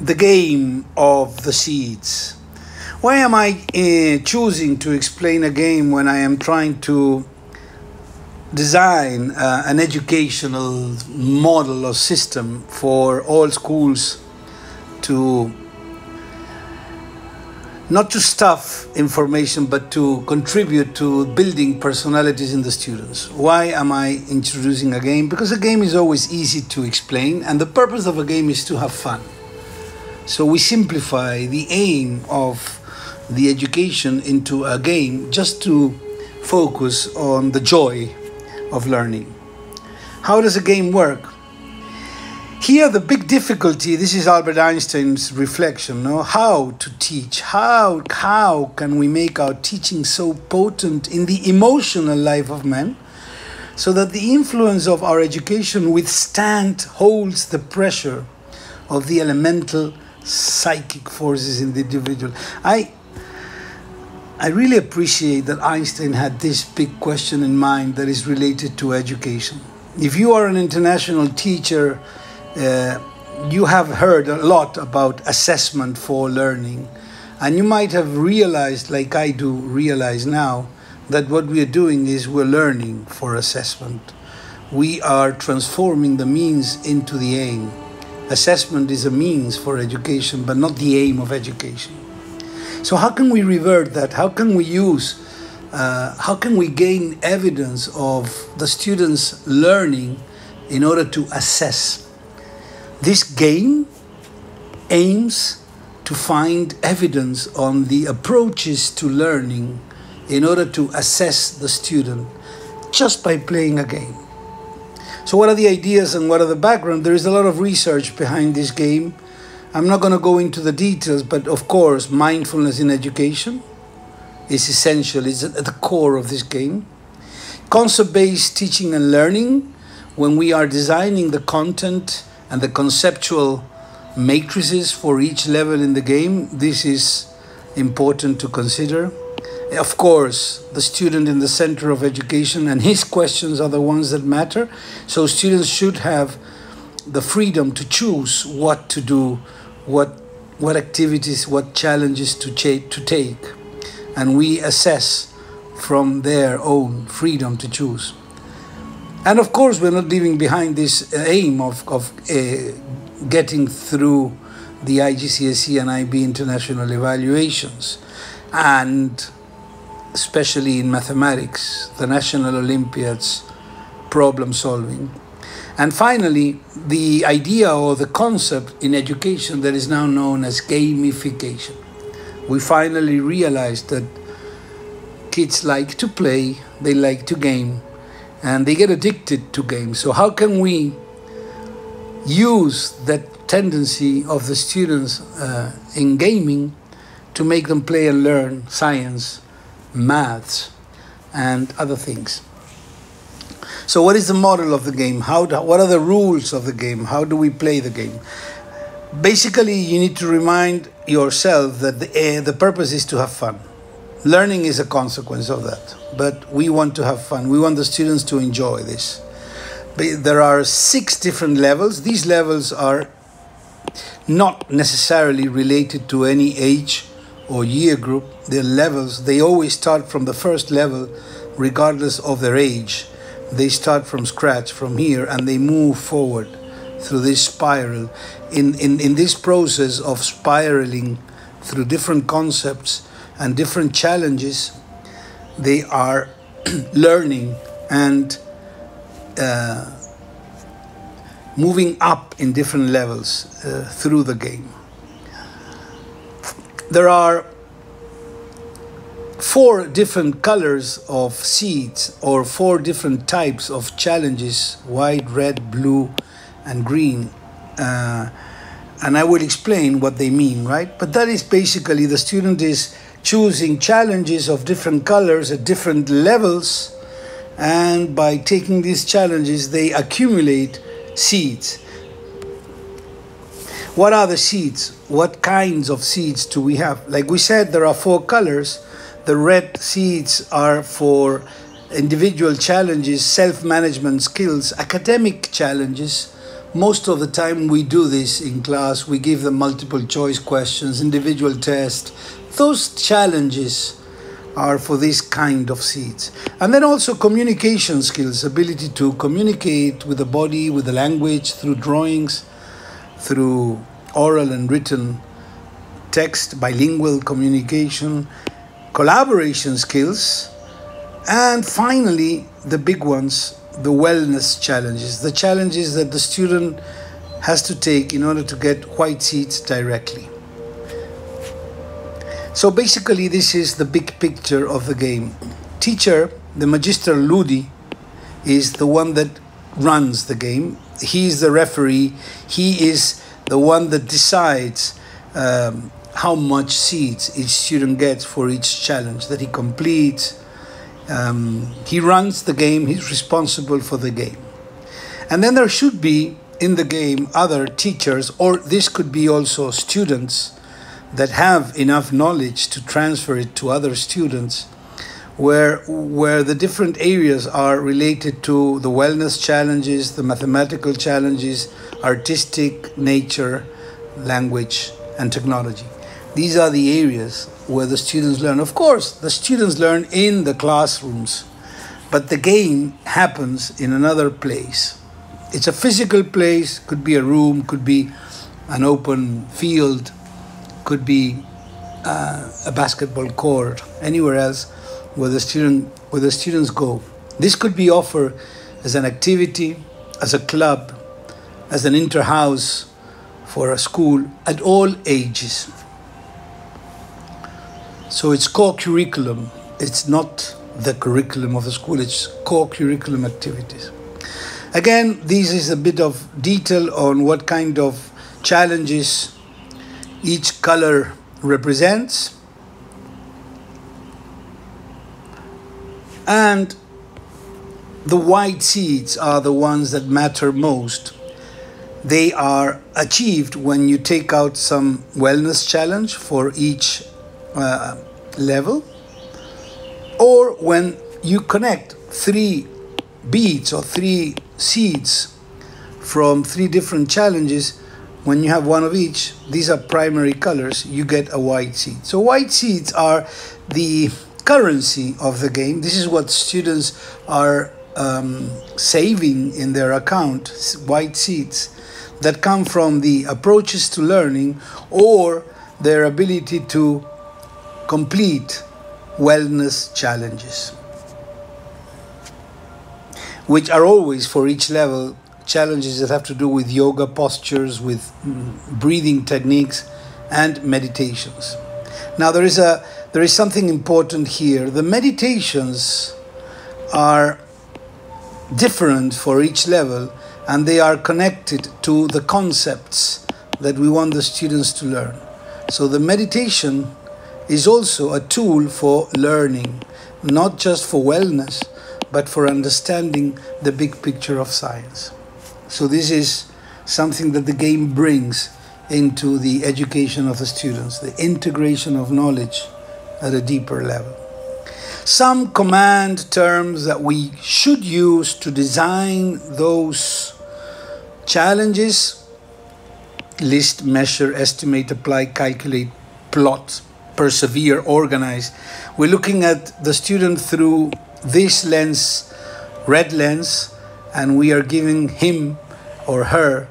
the game of the seeds. Why am I uh, choosing to explain a game when I am trying to design uh, an educational model or system for all schools to not to stuff information but to contribute to building personalities in the students. Why am I introducing a game? Because a game is always easy to explain and the purpose of a game is to have fun. So we simplify the aim of the education into a game just to focus on the joy of learning. How does a game work? Here, the big difficulty, this is Albert Einstein's reflection, no? how to teach, how, how can we make our teaching so potent in the emotional life of men so that the influence of our education withstand, holds the pressure of the elemental psychic forces in the individual. I, I really appreciate that Einstein had this big question in mind that is related to education. If you are an international teacher, uh, you have heard a lot about assessment for learning. And you might have realized, like I do realize now, that what we are doing is we're learning for assessment. We are transforming the means into the aim. Assessment is a means for education, but not the aim of education. So, how can we revert that? How can we use, uh, how can we gain evidence of the students' learning in order to assess? This game aims to find evidence on the approaches to learning in order to assess the student just by playing a game. So, what are the ideas and what are the background? There is a lot of research behind this game. I'm not going to go into the details, but of course, mindfulness in education is essential, it's at the core of this game. Concept based teaching and learning, when we are designing the content and the conceptual matrices for each level in the game, this is important to consider. Of course, the student in the center of education and his questions are the ones that matter. So, students should have the freedom to choose what to do, what, what activities, what challenges to, to take. And we assess from their own freedom to choose. And of course, we're not leaving behind this aim of, of uh, getting through the IGCSE and IB international evaluations, and especially in mathematics, the national Olympiads, problem solving. And finally, the idea or the concept in education that is now known as gamification. We finally realized that kids like to play, they like to game, and they get addicted to games. So, how can we use that tendency of the students uh, in gaming to make them play and learn science, maths, and other things? So, what is the model of the game? How do, what are the rules of the game? How do we play the game? Basically, you need to remind yourself that the, uh, the purpose is to have fun. Learning is a consequence of that, but we want to have fun. We want the students to enjoy this. There are six different levels. These levels are not necessarily related to any age or year group. They're levels, they always start from the first level, regardless of their age. They start from scratch, from here, and they move forward through this spiral. In, in, in this process of spiraling through different concepts, and different challenges, they are learning and uh, moving up in different levels uh, through the game. There are four different colors of seeds or four different types of challenges white, red, blue, and green. Uh, and I will explain what they mean, right? But that is basically the student is choosing challenges of different colors at different levels. And by taking these challenges, they accumulate seeds. What are the seeds? What kinds of seeds do we have? Like we said, there are four colors. The red seeds are for individual challenges, self management skills, academic challenges. Most of the time, we do this in class. We give them multiple choice questions, individual tests. Those challenges are for this kind of seeds. And then also communication skills, ability to communicate with the body, with the language, through drawings, through oral and written text, bilingual communication, collaboration skills, and finally, the big ones, the wellness challenges, the challenges that the student has to take in order to get white seats directly. So basically, this is the big picture of the game. Teacher, the Magister Ludi, is the one that runs the game. He is the referee. He is the one that decides um, how much seats each student gets for each challenge that he completes um, he runs the game, he's responsible for the game. And then there should be in the game other teachers, or this could be also students that have enough knowledge to transfer it to other students where where the different areas are related to the wellness challenges, the mathematical challenges, artistic nature, language and technology. These are the areas where the students learn. Of course, the students learn in the classrooms, but the game happens in another place. It's a physical place, could be a room, could be an open field, could be uh, a basketball court, anywhere else where the student where the students go. This could be offered as an activity, as a club, as an interhouse for a school at all ages. So it's core curriculum. It's not the curriculum of the school, it's core curriculum activities. Again, this is a bit of detail on what kind of challenges each color represents. And the white seeds are the ones that matter most. They are achieved when you take out some wellness challenge for each uh, level, or when you connect three beads or three seeds from three different challenges, when you have one of each, these are primary colors, you get a white seed. So, white seeds are the currency of the game. This is what students are um, saving in their account white seeds that come from the approaches to learning or their ability to complete wellness challenges, which are always for each level challenges that have to do with yoga postures, with mm, breathing techniques, and meditations. Now there is a there is something important here. The meditations are different for each level and they are connected to the concepts that we want the students to learn. So the meditation is also a tool for learning, not just for wellness, but for understanding the big picture of science. So, this is something that the game brings into the education of the students, the integration of knowledge at a deeper level. Some command terms that we should use to design those challenges list, measure, estimate, apply, calculate, plot persevere, organize. We're looking at the student through this lens, red lens, and we are giving him or her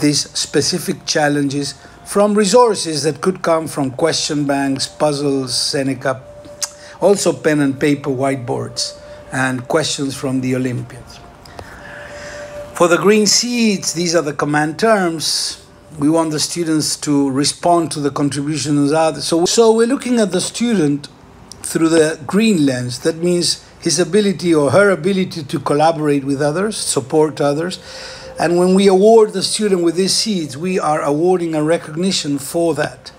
these specific challenges from resources that could come from question banks, puzzles, Seneca, also pen and paper whiteboards, and questions from the Olympiads. For the green seeds, these are the command terms we want the students to respond to the contributions of others. So, so we're looking at the student through the green lens. That means his ability or her ability to collaborate with others, support others. And when we award the student with these seeds, we are awarding a recognition for that.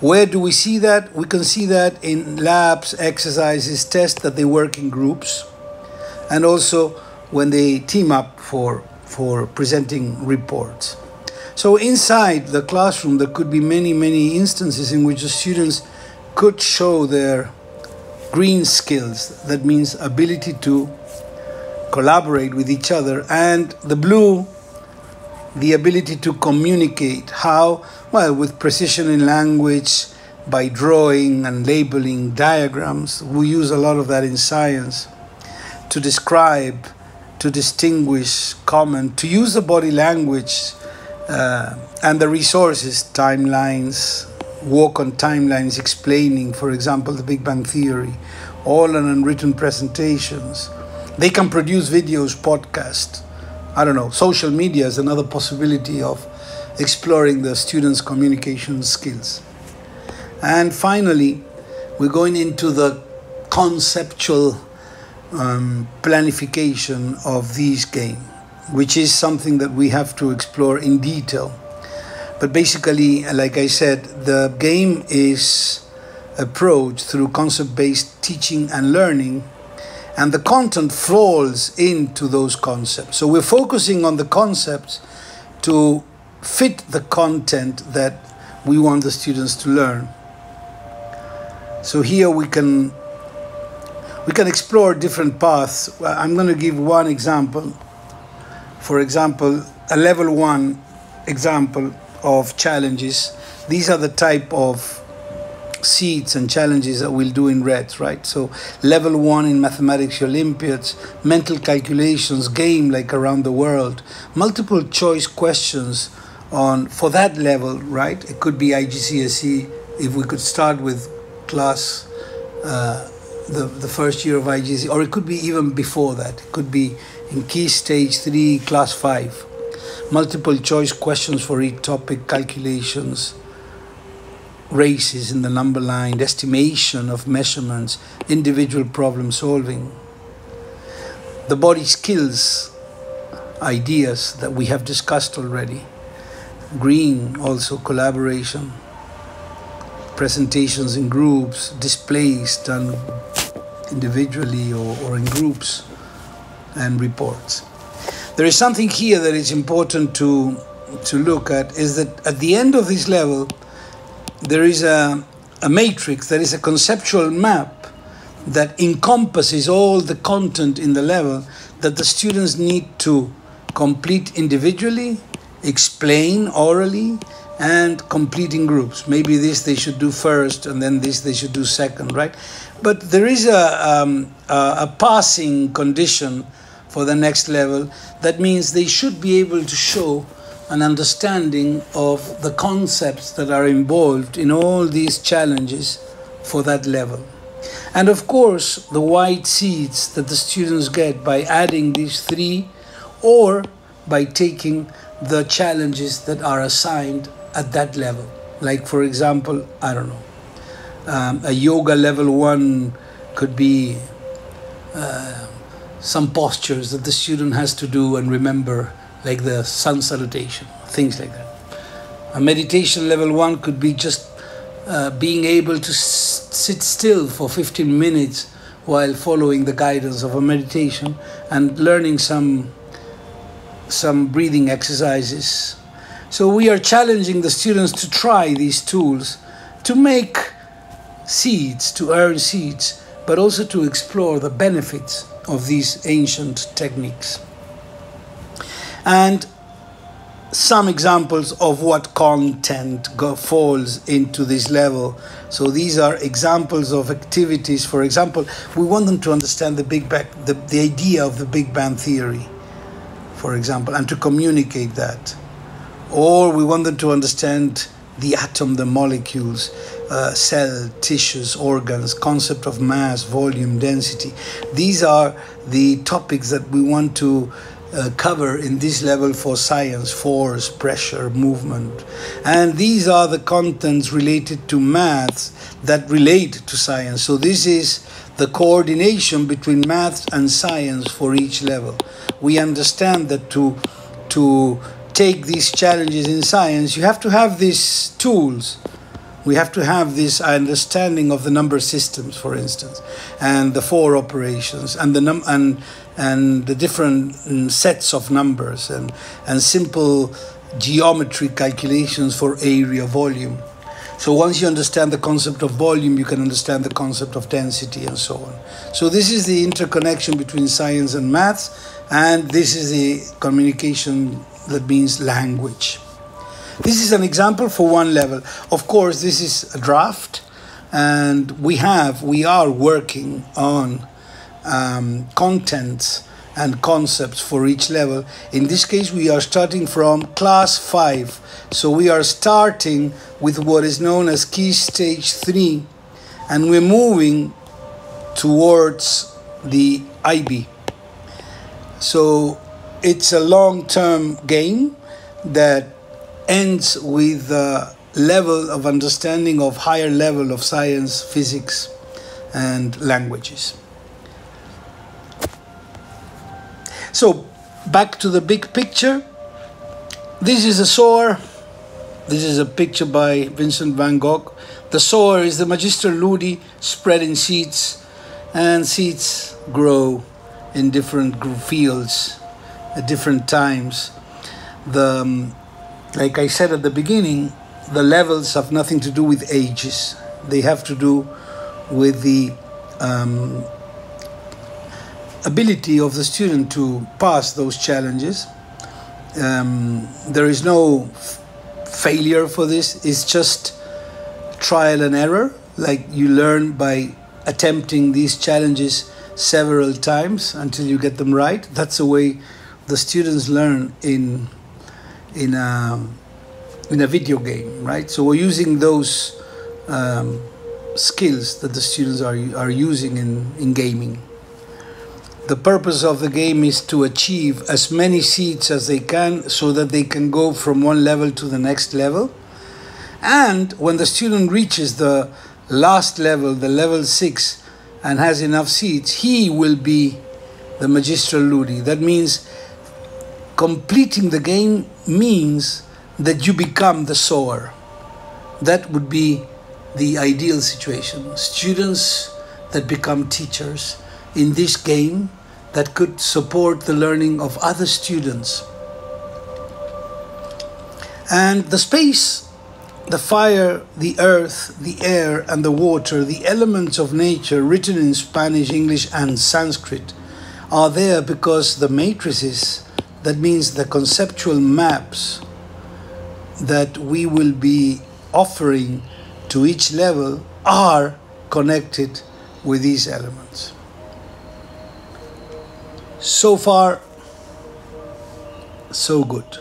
Where do we see that? We can see that in labs, exercises, tests that they work in groups, and also when they team up for, for presenting reports. So inside the classroom, there could be many, many instances in which the students could show their green skills, that means ability to collaborate with each other, and the blue, the ability to communicate. How? Well, with precision in language, by drawing and labeling diagrams. We use a lot of that in science to describe, to distinguish, comment, to use the body language uh, and the resources, timelines, work on timelines explaining, for example, the Big Bang Theory, all on unwritten presentations. They can produce videos, podcasts. I don't know, social media is another possibility of exploring the students' communication skills. And finally, we're going into the conceptual um, planification of these game, which is something that we have to explore in detail. But basically, like I said, the game is approached through concept based teaching and learning, and the content falls into those concepts. So we're focusing on the concepts to fit the content that we want the students to learn. So here we can we can explore different paths. I'm going to give one example. For example, a level 1 example of challenges. These are the type of seeds and challenges that we'll do in red, right? So, level one in mathematics Olympiads, mental calculations, game like around the world, multiple choice questions on for that level, right? It could be IGCSE if we could start with class, uh, the, the first year of IGCSE, or it could be even before that. It could be in key stage three, class five multiple choice questions for each topic, calculations, races in the number line, estimation of measurements, individual problem solving. The body skills ideas that we have discussed already. Green, also collaboration, presentations in groups, displays done individually or, or in groups, and reports. There is something here that is important to to look at is that at the end of this level there is a, a matrix, there is a conceptual map that encompasses all the content in the level that the students need to complete individually, explain orally, and complete in groups. Maybe this they should do first, and then this they should do second, right? But there is a, um, a, a passing condition for the next level, that means they should be able to show an understanding of the concepts that are involved in all these challenges for that level. And of course, the white seeds that the students get by adding these three or by taking the challenges that are assigned at that level. Like, for example, I don't know, um, a yoga level one could be. Uh, some postures that the student has to do and remember, like the sun salutation, things like that. A meditation level one could be just uh, being able to s- sit still for 15 minutes while following the guidance of a meditation and learning some some breathing exercises. So we are challenging the students to try these tools to make seeds, to earn seeds, but also to explore the benefits of these ancient techniques. And some examples of what content falls into this level. So these are examples of activities. For example, we want them to understand the Big Bang, the, the idea of the Big Bang theory, for example, and to communicate that. Or we want them to understand the atom, the molecules, uh, cell, tissues, organs, concept of mass, volume, density. These are the topics that we want to uh, cover in this level for science force, pressure, movement. And these are the contents related to maths that relate to science. So, this is the coordination between maths and science for each level. We understand that to, to take these challenges in science, you have to have these tools. We have to have this understanding of the number systems, for instance, and the four operations, and the num and and the different mm, sets of numbers, and and simple geometry calculations for area volume. So once you understand the concept of volume, you can understand the concept of density and so on. So this is the interconnection between science and maths, and this is the communication that means language. This is an example for one level. Of course, this is a draft, and we have, we are working on um, contents and concepts for each level. In this case, we are starting from class 5. So we are starting with what is known as key stage 3, and we're moving towards the IB. So it's a long term game that ends with a level of understanding of higher level of science, physics, and languages. So back to the big picture. This is a sower. This is a picture by Vincent van Gogh. The sower is the Magister Ludi spreading seeds, and seeds grow in different fields at different times. The, um, like I said at the beginning, the levels have nothing to do with ages. They have to do with the um, ability of the student to pass those challenges. Um, there is no failure for this, it's just trial and error. Like you learn by attempting these challenges several times until you get them right. That's the way the students learn in in a in a video game, right? So we're using those um, skills that the students are are using in in gaming. The purpose of the game is to achieve as many seats as they can so that they can go from one level to the next level. And when the student reaches the last level, the level six, and has enough seats, he will be the Magister Ludi. That means completing the game means that you become the sower. That would be the ideal situation. Students that become teachers in this game that could support the learning of other students. And the space, the fire, the earth, the air, and the water, the elements of nature written in Spanish, English, and Sanskrit are there because the matrices, that means the conceptual maps that we will be offering to each level, are connected with these elements. So far, so good.